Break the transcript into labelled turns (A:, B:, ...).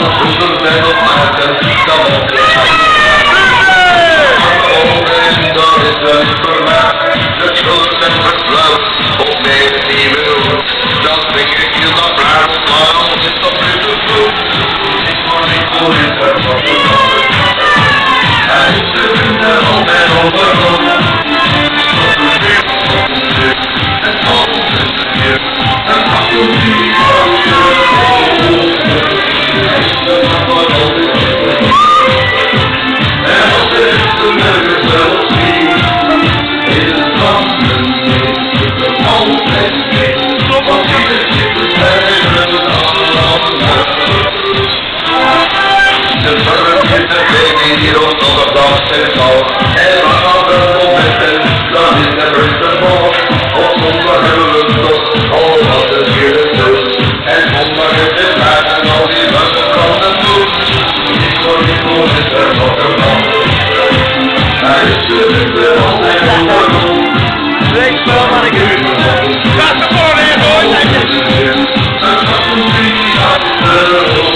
A: Los dedos marcan in die rondstond of dat centraal. En we gaan de momenten, dat is de beste man. Op zondag hebben we tot al het hier is doet. En zondag is het maar en al die mensen kan het doen. Niet voor die voor is er nog een. Hij is de Gaat